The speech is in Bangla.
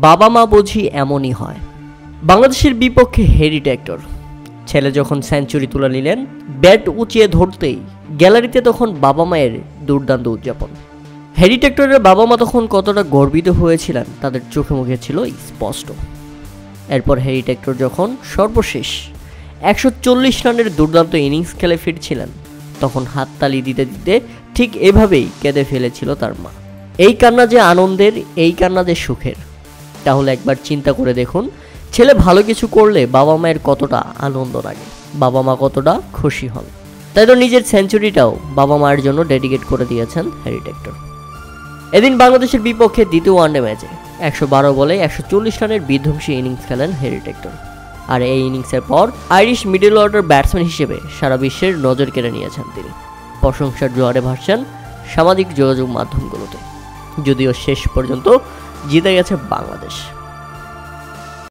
বাবা মা বুঝি এমনই হয়। বাংলাদেশের বিপক্ষে হেরি ট্যাক্টর ছেলে যখন সেঞ্চুরি তুলে নিলেন, ব্যাট উঁচিয়ে ধরতেই গ্যালারিতে তখন বাবা মায়ের দুর্দান্ত উদযাপন। হ্যারি টেক্টরের বাবা মা তখন কতটা গর্বিত হয়েছিলেন, তাদের চোখে মুখে ছিল স্পষ্ট। এরপর হ্যারি টেক্টর যখন সর্বশেষ একশো চল্লিশ রানের দুর্দান্ত ইনিংস খেলে ফিরছিলেন, তখন হাততালি দিতে দিতে ঠিক এভাবেই কেঁদে ফেলেছিল তার মা। এই কান্না যে আনন্দের, এই কান্না যে সুখের। তাহলে একবার চিন্তা করে দেখুন। ছেলে ভালো কিছু করলে বাবা মায়ের কতটা আনন্দ লাগে, বাবা মা কতটা খুশি হন। তাই তো নিজের সেঞ্চুরিটাও বাবা মায়ের জন্য ডেডিকেট করে দিয়েছেন হ্যারি টেক্টর। এদিন বাংলাদেশের বিপক্ষে দ্বিতীয় ওয়ানডে ম্যাচে একশো বারো বলে একশো চল্লিশ রানের বিধ্বংসী ইনিংস খেলেন হ্যারি টেক্টর। আর এই ইনিংসের পর আইরিশ মিডল অর্ডার ব্যাটসম্যান হিসেবে সারা বিশ্বের নজর কেড়ে নিয়েছেন তিনি। প্রশংসার জোয়ারে ভাসছেন সামাজিক যোগাযোগ মাধ্যমগুলোতে। যদিও শেষ পর্যন্ত জিতে গেছে বাংলাদেশ।